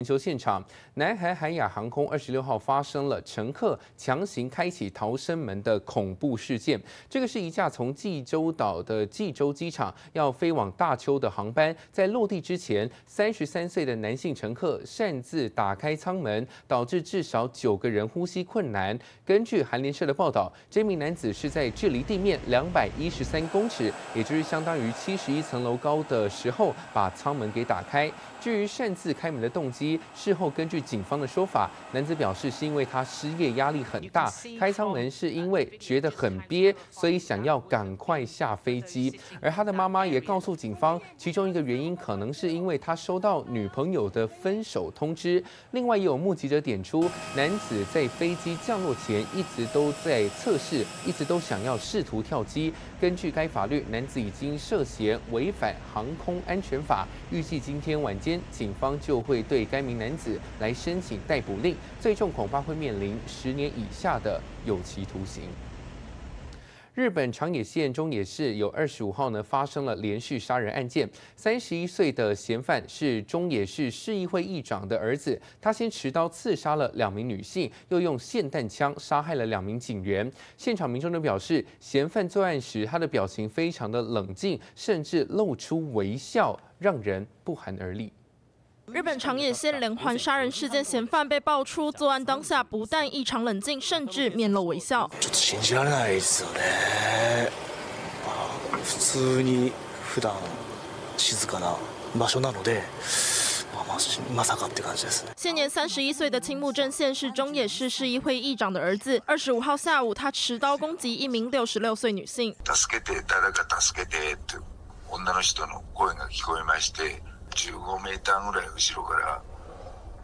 全球现场，南海韩亚航空二十六号发生了乘客强行开启逃生门的恐怖事件。这个是一架从济州岛的济州机场要飞往大邱的航班，在落地之前，三十三岁的男性乘客擅自打开舱门，导致至少九个人呼吸困难。根据韩联社的报道，这名男子是在距离地面两百一十三公尺，也就是相当于七十一层楼高的时候，把舱门给打开。至于擅自开门的动机，事后根据警方的说法，男子表示是因为他失业压力很大，开舱门是因为觉得很憋，所以想要赶快下飞机。而他的妈妈也告诉警方，其中一个原因可能是因为他收到女朋友的分手通知。另外也有目击者点出，男子在飞机降落前一直都在测试，一直都想要试图跳机。根据该法律，男子已经涉嫌违反航空安全法，预计今天晚间。警方就会对该该名男子来申请逮捕令，最重恐怕会面临十年以下的有期徒刑。日本长野县中野市有二十五号呢发生了连续杀人案件，三十一岁的嫌犯是中野市市议会议长的儿子，他先持刀刺杀了两名女性，又用霰弹枪杀害了两名警员。现场民众都表示，嫌犯作案时他的表情非常的冷静，甚至露出微笑，让人不寒而栗。日本长野县连环杀人事件嫌犯被爆出作案当下不但异常冷静，甚至面露微笑。ちょっと信じられないですよね。普通に普段静かな場所なので。まさかって感じですね。现年三十一岁的青木镇县是中野市市议会议长的儿子。二十五号下午，他持刀攻击一名六十六岁女性。助けて誰か助けてって女の人の声が聞こえまして。 15メーターぐらい後ろから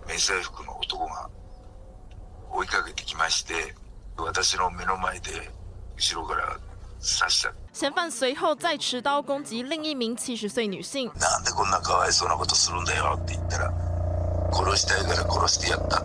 迷彩服の男が追いかけてきまして私の目の前で後ろから刺した。嫌犯随后再持刀攻击另一名七十岁女性。なんでこんなかわいそうなことするんだよって言ったら殺したいから殺してやった。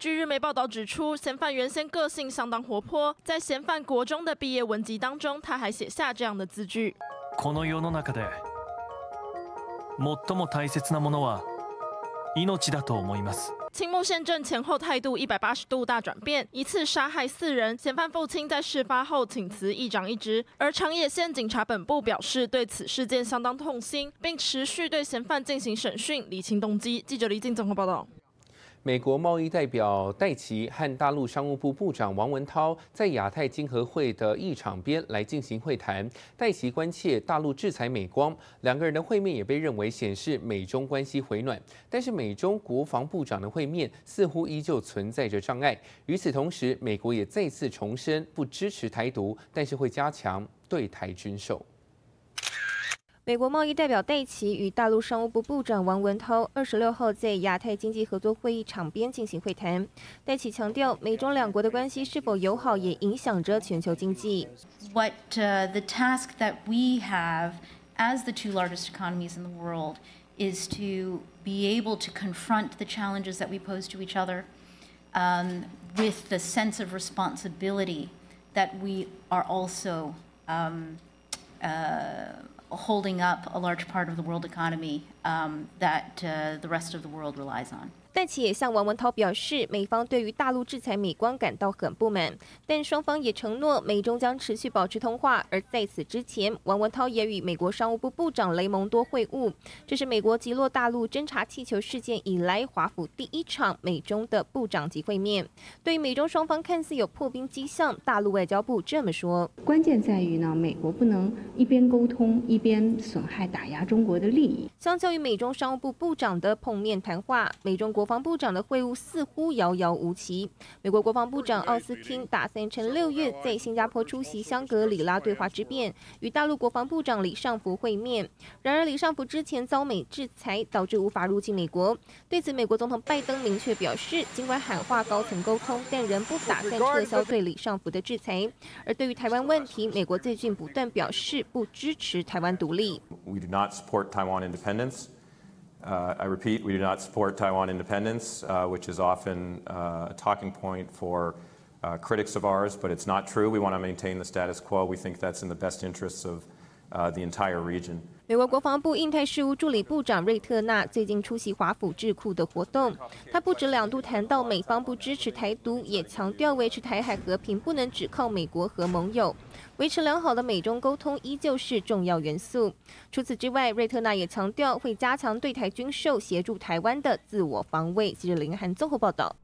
据日媒报道指出，嫌犯原先个性相当活泼，在嫌犯国中的毕业文集当中，他还写下这样的字句：この世の中で最も大切なものは命だと思います。青木县政前后态度一百八十度大转变，一次杀害四人。嫌犯父亲在事发后请辞议长一职，而长野县警察本部表示对此事件相当痛心，并持续对嫌犯进行审讯，理清动机。记者李静综合报道。 美国贸易代表戴奇和大陆商务部部长王文涛在亚太经合会的议场边来进行会谈。戴奇关切大陆制裁美光，两个人的会面也被认为显示美中关系回暖。但是美中国防部长的会面似乎依旧存在着障碍。与此同时，美国也再次重申不支持台独，但是会加强对台军售。美国贸易代表戴奇与大陆商务部部长王文涛二十六号在亚太经济合作会议场边进行会谈。戴奇强调，美中两国的关系是否友好，也影响着全球经济。What the task that we have as the two largest economies in the world is to be able to confront the challenges that we pose to each other um, with the sense of responsibility that we are also. Um, uh, holding up a large part of the world economy um, that uh, the rest of the world relies on. 戴奇也向王文涛表示，美方对于大陆制裁美光感到很不满，但双方也承诺美中将持续保持通话。而在此之前，王文涛也与美国商务部部长雷蒙多会晤，这是美国击落大陆侦察气球事件以来华府第一场美中的部长级会面。对于美中双方看似有破冰迹象，大陆外交部这么说：关键在于呢，美国不能一边沟通一边损害打压中国的利益。相较于美中商务部部长的碰面谈话，美中国国防部长的会晤似乎遥遥无期。美国国防部长奥斯汀打算趁六月在新加坡出席香格里拉对话之变，与大陆国防部长李尚福会面。然而，李尚福之前遭美制裁，导致无法入境美国。对此，美国总统拜登明确表示，尽管喊话高层沟通，但仍不打算撤销对李尚福的制裁。而对于台湾问题，美国最近不断表示不支持台湾独立。We do not support Taiwan independence. Uh, I repeat, we do not support Taiwan independence, uh, which is often uh, a talking point for uh, critics of ours, but it's not true. We want to maintain the status quo. We think that's in the best interests of the entire region. 美国国防部印太事务助理部长瑞特纳最近出席华府智库的活动，他不止两度谈到美方不支持台独，也强调维持台海和平不能只靠美国和盟友，维持良好的美中沟通依旧是重要元素。除此之外，瑞特纳也强调会加强对台军售，协助台湾的自我防卫。记者林涵综合报道。